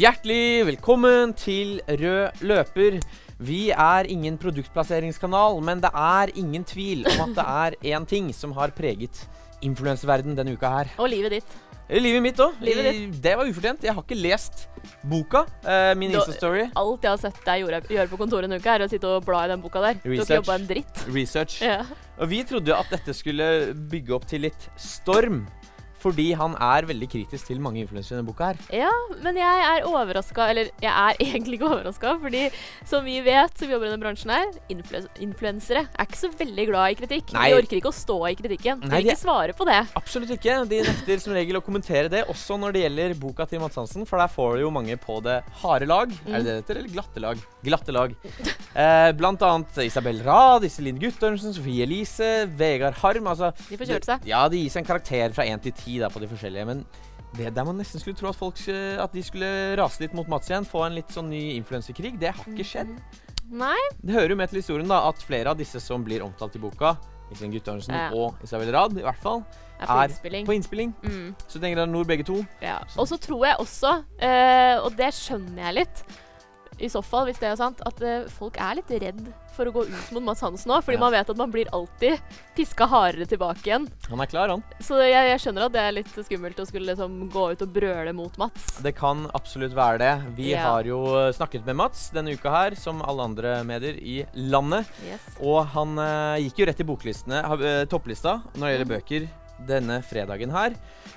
Hjertelig velkommen til Rød løper. Vi er ingen produktplasseringskanal, men det er ingen tvil om at det er én ting som har preget influenseverdenen denne uka her. Og livet ditt. Livet mitt òg. Det var ufortjent. Jeg har ikke lest boka. Uh, min Insta-story. Alt jeg har sett deg gjøre, gjøre på kontoret en uke, er å sitte og bla i den boka der. Du har ikke Research. jobba en dritt. Research. Ja. Og vi trodde jo at dette skulle bygge opp til litt storm. Fordi han er veldig kritisk til mange influensere i denne boka her. ja, men jeg er overraska, eller jeg er egentlig ikke overraska, fordi som vi vet, som jobber i denne bransjen her, influ influensere er ikke så veldig glad i kritikk. Nei. De orker ikke å stå i kritikken. De Nei, vil ikke svare på det. Absolutt ikke. De nekter som regel å kommentere det, også når det gjelder boka til Mads Hansen, for der får du jo mange på det harde lag. Er det det heter? Eller glatte lag? Glatte lag. Eh, blant annet Isabel Rad, Iselin Guttormsen, Sofie Elise, Vegard Harm. Altså, De får kjørt seg. Ja, det gis en karakter fra én til ti da, på de forskjellige, men det der man nesten skulle tro at folk eh, At de skulle rase litt mot Mats igjen, få en litt sånn ny influensekrig, det har ikke skjedd. Nei. Det hører jo med til historien da at flere av disse som blir omtalt i boka, Iselin Guttormsen Ja. og Isabel Rad i hvert fall, Er på Er innspilling. på innspilling. Mm. Så tenker dere Nord begge to. Ja. Og så tror jeg også, eh, og det skjønner jeg litt, i så fall, hvis det er sant, at uh, folk er litt redd for å gå ut mot Mads Hansen nå. Fordi Ja. man vet at man blir alltid piska hardere tilbake igjen. Han er klar, han. Så jeg, jeg skjønner at det er litt skummelt å skulle liksom gå ut og brøle mot Mats. Det kan absolutt være det. Vi Ja. har jo snakket med Mats denne uka her, som alle andre medier i landet. Yes. Og han uh, gikk jo rett i boklistene, eh, topplista når det gjelder bøker denne fredagen her.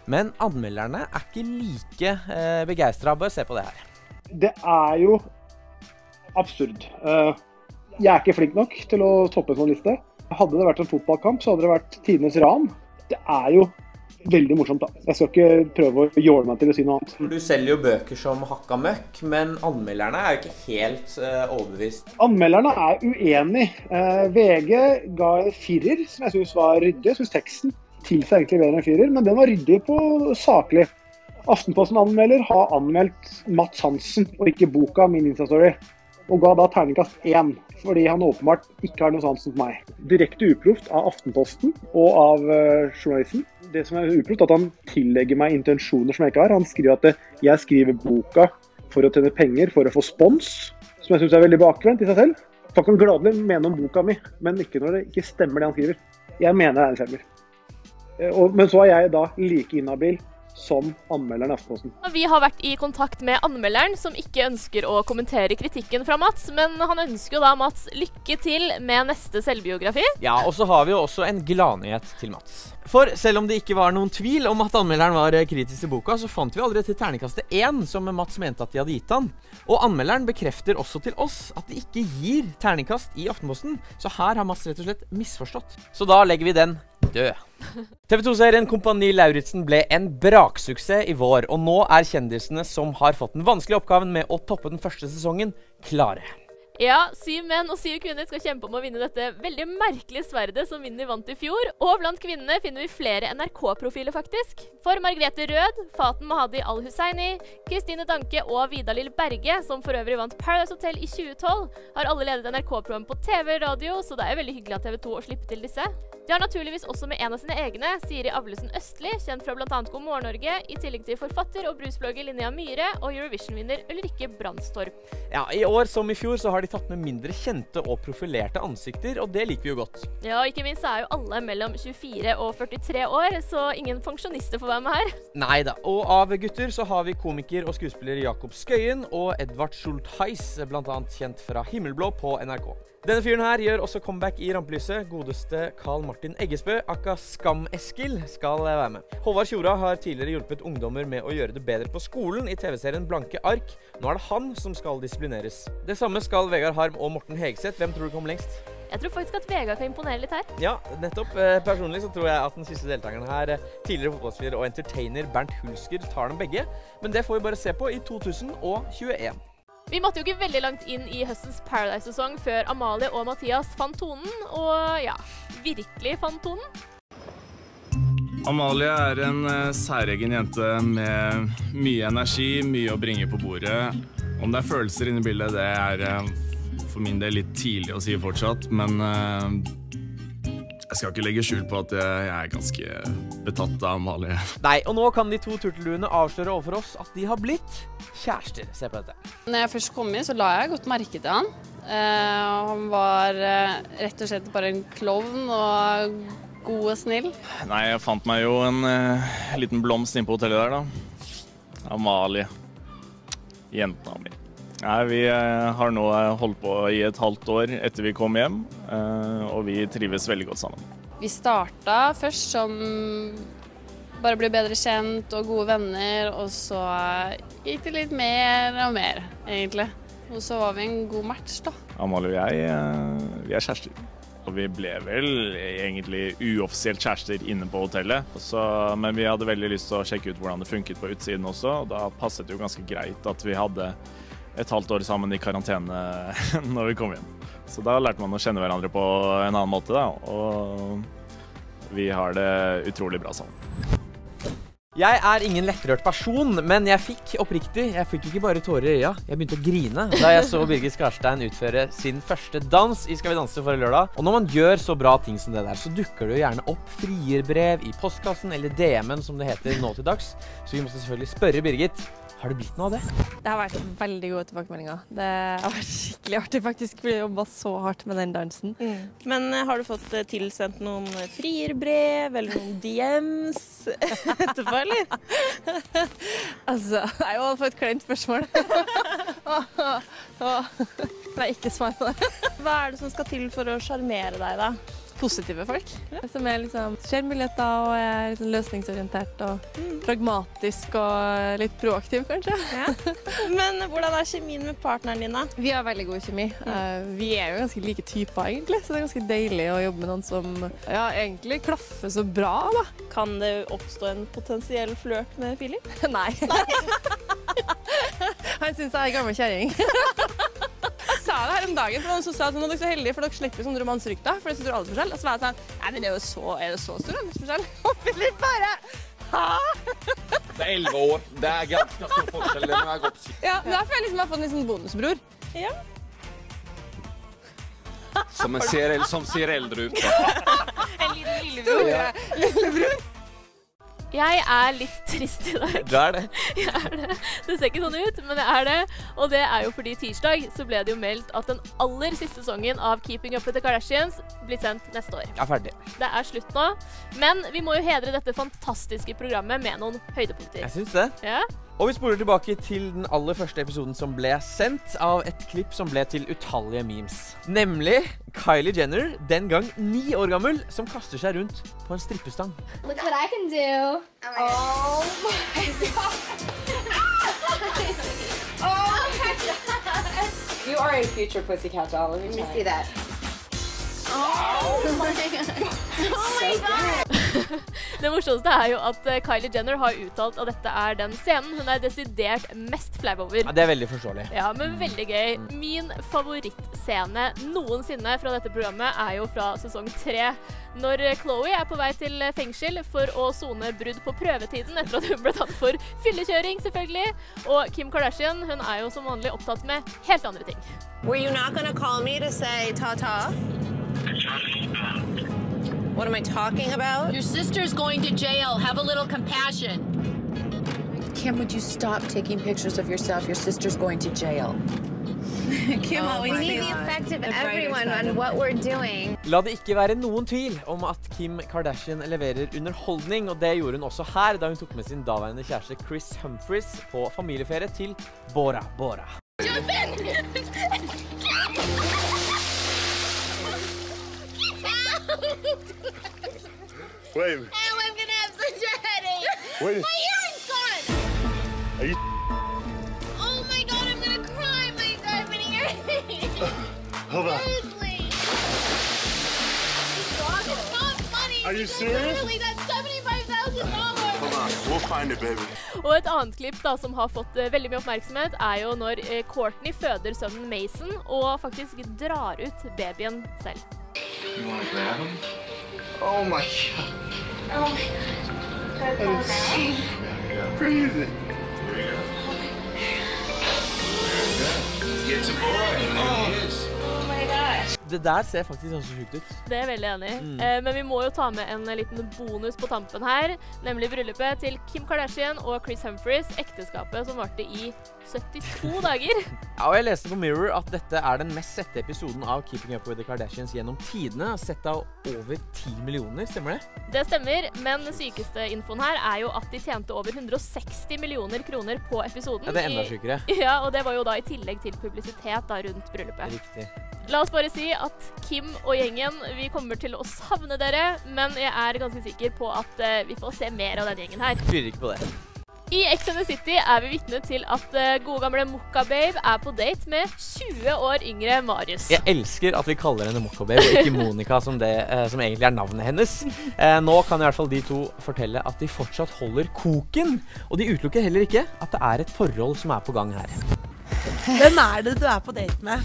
Men anmelderne er ikke like eh, begeistra. Bare se på det her. det er jo absurd. Eh, Jeg er ikke flink nok til å toppe en sånn liste. Hadde det vært en fotballkamp, så hadde det vært tidenes ran. Det er jo veldig morsomt, da. Jeg skal ikke prøve å jåle meg til å si noe annet. Du selger jo bøker som hakka møkk, men anmelderne er jo ikke helt eh, overbevist. Anmelderne er uenig. Eh, VG ga firer, som jeg syns var ryddig. Jeg syns teksten tilsa egentlig bedre enn en firer, men den var ryddig på saklig. Aftenposten-anmelder har anmeldt Mats Hansen og ikke boka Min Insta-story, og ga da terningkast én, fordi han åpenbart ikke har noe sansen for meg. Direkte uproft av Aftenposten og av eh, journalisten. Det som er uproft, er at han tillegger meg intensjoner som jeg ikke har. Han skriver at eh, jeg skriver boka for å tjene penger, for å få spons, som jeg syns er veldig bakvendt i seg selv. Han kan gladelig mene om boka mi, men ikke når det ikke stemmer det han skriver. Jeg mener det er en femmer. Eh, Men så er jeg da like inhabil som anmelderen i Aftenposten. Vi har vært i kontakt med anmelderen, som ikke ønsker å kommentere kritikken fra Mats. Men han ønsker jo da Mats lykke til med neste selvbiografi. Ja, og så har vi jo også en gladnyhet til Mats. For selv om det ikke var noen tvil om at anmelderen var eh, kritisk til boka, så fant vi aldri til terningkastet én som Mats mente at de hadde gitt han. Og anmelderen bekrefter også til oss at de ikke gir terningkast i Aftenposten, så her har Mats rett og slett misforstått. Så da legger vi den død. TV 2-serien Kompani Lauritzen ble en braksuksess i vår, og nå er kjendisene som har fått den vanskelige oppgaven med å toppe den første sesongen, klare. Ja, syv menn og syv kvinner skal kjempe om å vinne dette veldig merkelige sverdet som Vinni vant i fjor. Og blant kvinnene finner vi flere NRK-profiler, faktisk. For Margrethe Rød, Faten Mahadi Al-Husseini, Kristine Danke og Vidar-Lill Berge, som for øvrig vant Paradise Hotel i 2012, har alle ledet NRK-program på TV og radio, så det er veldig hyggelig av TV 2 å slippe til disse. De har naturligvis også med en av sine egne, Siri Avlesen Østli, kjent fra bl.a. God morgen Norge, i tillegg til forfatter og brusblogger Linnea Myhre og Eurovision-vinner Ulrikke Brandstorp. Ja, I år som i fjor så har de tatt med mindre kjente og profilerte ansikter, og det liker vi jo godt. Ja, og ikke minst er jo alle mellom 24 og 43 år, så ingen pensjonister får være med her. Nei da. Og av gutter så har vi komiker og skuespiller Jakob Skøyen og Edvard Schultheis, bl.a. kjent fra Himmelblå på NRK. Denne fyren her gjør også comeback i rampelyset. Godeste Carl Martin Eggesbø, aka Skam-Eskil, skal være med. Håvard Tjora har tidligere hjulpet ungdommer med å gjøre det bedre på skolen i TV-serien Blanke ark. Nå er det han som skal disiplineres. Det samme skal Vegard Harm og Morten Hegseth. Hvem tror du kom lengst? Jeg tror faktisk at Vegard kan imponere litt her. Ja, nettopp. Eh, Personlig så tror jeg at den siste deltakeren her, eh, tidligere fotballspiller og entertainer Bernt Hulsker, tar dem begge. Men det får vi bare se på i 2021. Vi måtte jo ikke veldig langt inn i høstens Paradise-sesong før Amalie og Mathias fant tonen, og ja, virkelig fant tonen. Amalie er en eh, særegen jente med mye energi, mye å bringe på bordet. Om det er følelser inne i bildet, det er eh, for min del litt tidlig å si fortsatt, men eh, Jeg skal ikke legge skjul på at jeg, er ganske betatt av Amalie. Nei, og nå kan de to turtelduene avsløre overfor oss at de har blitt kjærester. Se på dette. Når jeg først kom inn, så la jeg godt merke til han. Uh, han var uh, rett og slett bare en klovn og god og snill. Nei, jeg fant meg jo en uh, liten blomst inne på hotellet der, da. Amalie. Jenta mi. Nei, vi eh, har nå eh, holdt på i et halvt år etter vi kom hjem, eh, og vi trives veldig godt sammen. Vi starta først som bare ble bedre kjent og gode venner, og så gikk det litt mer og mer, egentlig. Og så var vi en god match, da. Amalie og jeg, vi er kjærester. Og vi ble vel egentlig uoffisielt kjærester inne på hotellet. Så, men vi hadde veldig lyst til å sjekke ut hvordan det funket på utsiden også, og da passet det jo ganske greit at vi hadde et halvt år sammen i karantene når vi kom hjem. Så da lærte man å kjenne hverandre på en annen måte, da. Og vi har det utrolig bra sammen. Jeg er ingen lettrørt person, men jeg fikk oppriktig Jeg fikk ikke bare tårer i øya, jeg begynte å grine da jeg så Birgit Skarstein utføre sin første dans i Skal vi danse forrige lørdag. Og når man gjør så bra ting som det der, så dukker det jo gjerne opp frierbrev i postkassen, eller DM-en som det heter nå til dags. Så vi måtte selvfølgelig spørre Birgit. Har det blitt noe av det? Det har vært veldig gode tilbakemeldinger. Det har vært skikkelig artig, faktisk. Vi har jobba så hardt med den dansen. Men eh, har du fått eh, tilsendt noen frierbrev eller noen DMs etterpå, eller? Altså, det er jo for et kleint spørsmål. Nei, ikke svar på det. Hva er det som skal til for å sjarmere deg, da? Positive folk. Som er liksom, ser muligheter og er liksom løsningsorientert og pragmatisk og litt proaktiv, kanskje. Men hvordan er kjemien med partneren din, da? Vi har veldig god kjemi. Eh, vi er jo ganske like typer, egentlig, så det er ganske deilig å jobbe med noen som ja, egentlig klaffer så bra, da. Kan det oppstå en potensiell flørt med Philip? Nei. Han syns jeg er gammel kjerring. om dagen, for noen som sa at nå er dere så heldige, for dere slipper sånn romansrykta. for det er alle forskjell. Og så var jeg sånn Nei, men det er jo så, er det så stor? Og Philip bare Hæ? Det er elleve år. Det er ganske stor forskjell. Det må jeg godt. Ja, men da føler jeg liksom jeg har fått en liten bonusbror. Ja. Som, en ser, som ser eldre ut. En liten lillebror. Jeg er litt trist i dag. Du er det. Jeg er det. Det ser ikke sånn ut, men jeg er det. Og det er jo fordi tirsdag så ble det jo meldt at den aller siste sesongen av Keeping Up With The Kardashians blir sendt neste år. Jeg er ferdig. Det er slutt nå. Men vi må jo hedre dette fantastiske programmet med noen høydepunkter. Jeg syns det. Ja? Og vi spoler tilbake til den aller første episoden som ble sendt, av et klipp som ble til utallige memes. Nemlig Kylie Jenner, den gang ni år gammel, som kaster seg rundt på en strippestang. Look what I can do. Oh my god. oh my god. You are a future pussycat doll. Let me, Let me see that. Oh my god. Oh my god. Det morsomste er jo at eh, Kylie Jenner har uttalt at dette er den scenen hun er desidert mest flau over. Ja, det er veldig forståelig. Ja, men veldig gøy. Min favorittscene noensinne fra dette programmet er jo fra sesong tre. Når Chloé er på vei til fengsel for å sone brudd på prøvetiden etter at hun ble tatt for fyllekjøring, selvfølgelig. Og Kim Kardashian hun er jo som vanlig opptatt med helt andre ting. Were you not gonna to call me to say ta ta? What am I talking about? Your sister's going to jail. Have a little compassion. Kim, would you stop taking pictures of yourself? Your sister's going to jail. Kim Oh We need the effect of everyone on what we're doing. La det ikke være noen tvil om at Kim Kardashian leverer underholdning, og det gjorde hun også her da hun tok med sin daværende kjæreste Chris Humphries på familieferie til Bora Bora. Wait, Now I'm gonna have such a headache. wait. My earring's gone. Are you Oh my god, I'm gonna cry. My diamond earring. hold on? Seriously. It's not funny. Are you serious? Literally, that's seventy-five thousand dollars. Hold on. We'll find it, baby. Og et annet klipp da som har fått uh, veldig mye oppmerksomhet, er jo når uh, Courtney føder sønnen Mason og faktisk drar ut babyen selv. You want to grab him? Oh my god. Oh my god. Should I fall down? Crazy. Get your boy. There he is. Oh my gosh. Det der ser faktisk ganske sjukt ut. Det er jeg veldig enig i. Mm. Eh, men vi må jo ta med en liten bonus på tampen her, nemlig bryllupet til Kim Kardashian og Chris Humphries, ekteskapet som varte i 72 dager. Ja, og jeg leste på Mirror at dette er den mest sette episoden av Keeping Up With The Kardashians gjennom tidene. Sett av over 10 millioner, stemmer det? Det stemmer, men den sykeste infoen her er jo at de tjente over 160 millioner kroner på episoden. Ja, det er enda i- sykere. Ja, og det var jo da i tillegg til publisitet da rundt bryllupet. Riktig. La oss bare si at Kim og gjengen, vi kommer til å savne dere, men jeg er ganske sikker på at eh, vi får se mer av denne gjengen her. Tviler ikke på det. I Ex and the City er vi vitne til at eh, gode gamle Mokkababe er på date med 20 år yngre Marius. Jeg elsker at vi kaller henne Mokko-babe, og ikke Monica, som, det, eh, som egentlig er navnet hennes. Eh, nå kan i hvert fall de to fortelle at de fortsatt holder koken. Og de utelukker heller ikke at det er et forhold som er på gang her. Hvem er det du er på date med?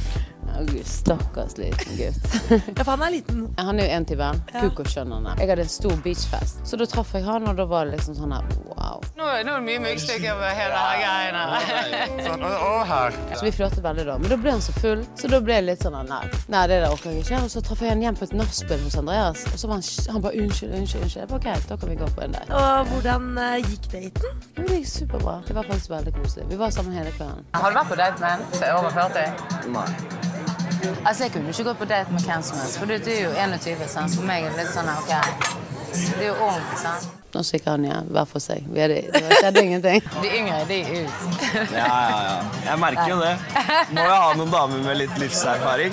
August, stakkars liten gutt. Ja, for han er liten. Han er jo en til venn. Ja. Kuk og skjønnerne. Jeg hadde en stor beachfest, så da traff jeg han, og da var det liksom sånn her wow. Nå, nå er det mye myggstykker over hele her greiene. Sånn, og, og her. Så vi flørtet veldig da, men da ble han så full, så da ble jeg litt sånn nei, nei det der orker jeg ikke. Og så traff jeg han hjem på et nachspiel hos Andreas, og så var han, han bare unnskyld, unnskyld, unnskyld. Jeg bare greit, da kan vi gå på en date. Og hvordan eh, gikk daten? Jo, det gikk superbra. Det var faktisk veldig koselig. Vi var sammen hele kvelden. Har du vært på date med en som er over 40? Nei. Altså, jeg kunne ikke gått på date med hvem som helst, for du er jo 21, sant? For meg er det litt sånn, ok, det er jo ung, sant? Nå stikker han igjen, hver for seg. Vi er det, det skjedde ingenting. De yngre, de er ut. Ja, ja, ja. Jeg merker jo det. Må jo ha noen damer med litt livserfaring.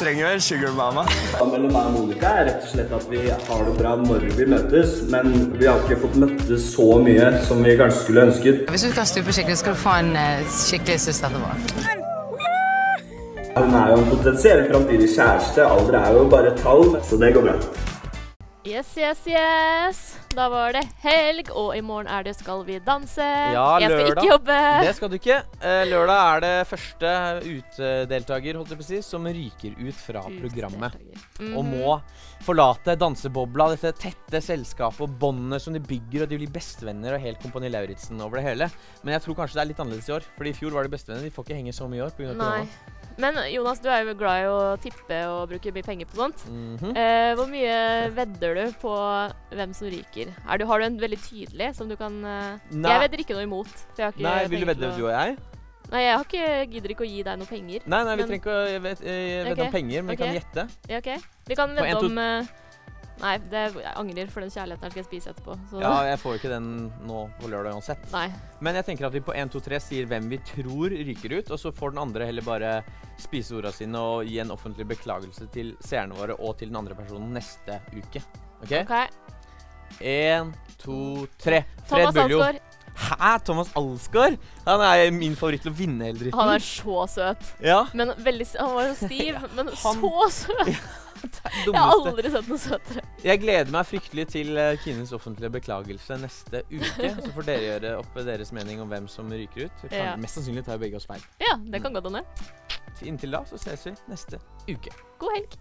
Trenger vel en sugar mama. Mellom meg og Monica er rett og slett at vi har det bra når vi møtes, men vi har ikke fått møttes så mye som vi kanskje skulle ønsket. Hvis du kan stupe skikkelig, skal du få en eh, skikkelig søster etterpå. Hun er jo en potensiell framtidig kjæreste, alder er jo bare tall, så det går bra. Yes, yes, yes. Da var det helg, og i morgen er det Skal vi danse. Ja, jeg skal lørdag. ikke jobbe. Det skal du ikke. Eh, lørdag er det første utedeltaker holdt jeg på å si, som ryker ut fra programmet. Mm. Og må forlate dansebobla, dette tette selskapet og båndene som de bygger, og de blir bestevenner og helt Kompani Lauritzen over det hele. Men jeg tror kanskje det er litt annerledes i år, fordi i fjor var de bestevenner. De får ikke henge så mye i år pga. Nei. korona. Men Jonas, du er jo glad i å tippe og bruke mye penger på sånt. Mhm. eh, hvor mye vedder du på hvem som ryker? Er du, har du en veldig tydelig som du kan eh, Nei. Jeg vedder ikke noe imot. Ikke Nei, vil du vedde du og jeg? Nei, jeg har ikke, gidder ikke å gi deg noe penger. Nei, nei, vi trenger ikke å vedde okay. om penger, men vi kan gjette. Ja, ok. Vi kan vedde om eh, Nei, det, jeg angrer, for den kjærligheten her skal jeg spise etterpå. Så. Ja, jeg får ikke den nå på lørdag uansett. Nei. Men jeg tenker at vi på 1, 2, 3 sier hvem vi tror ryker ut, og så får den andre heller bare spise ordene sine og gi en offentlig beklagelse til seerne våre og til den andre personen neste uke. OK? Ok. Én, to, tre. Fred Thomas Buljo. Hæ? Thomas Alsgaard? Han er min favoritt til å vinne hele dritten. Han er så søt. Ja. Men veldig, han var jo stiv, men Han- så søt. Jeg har aldri sett noe søtere. Jeg gleder meg fryktelig til eh, Kines offentlige beklagelse neste uke. Så får dere gjøre opp deres mening om hvem som ryker ut. Kan, Ja. Mest sannsynlig tar begge oss feil. Ja, det kan godt hende. Inntil da så ses vi neste uke. God helg.